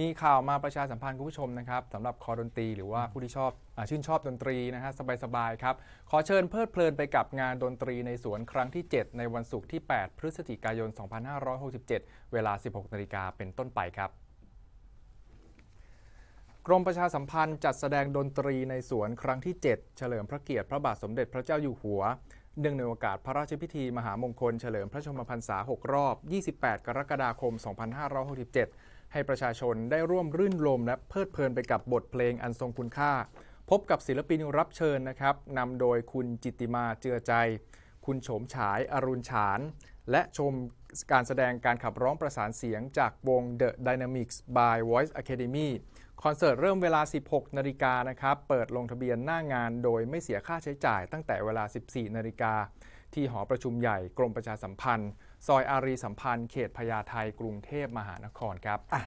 มีข่าวมาประชาสัมพันธ์คุณผู้ชมนะครับสำหรับคอดนตรีหรือว่าผู้ที่ชอบอาชื่นชอบดนตรีนะฮะสบายๆครับ ขอเชิญเพลิดเพลินไปกับงานดนตรีในสวนครั้งที่ 7 ในวันศุกร์ที่ 8 พฤศจิกายน 2567 เวลา 16นาฬิกาเป็นต้นไปครับกรมประชาสัมพันธ์จัดแสดงดนตรีในสวนครั้งที่ 7 เฉลิมพระเกียรติพระบาทสมเด็จพระเจ้าอยู่หัวเนื่องในโอกาสพระราชพิธีมหามงคลเฉลิมพระชนมพรรษา 6 รอบ 28 กรกฎาคม 2567 ให้ประชาชนได้ร่วมรื่นรมและเพลิดเพลินไปกับบทเพลงอันทรงคุณค่า พบกับศิลปินรับเชิญนะครับนำโดยคุณจิติมาเจือใจ คุณโฉมฉายอรุณฉาน และชมการแสดงการขับร้องประสานเสียงจากวง The Dynamics by Voice Academy คอนเสิร์ตเริ่มเวลา 16 นาฬิกานะครับ เปิดลงทะเบียนหน้างานโดยไม่เสียค่าใช้จ่ายตั้งแต่เวลา 14 นาฬิกา ที่หอประชุมใหญ่กรมประชาสัมพันธ์ ซอยอารีสัมพันธ์ เขตพญาไทกรุงเทพมหานครครับอะ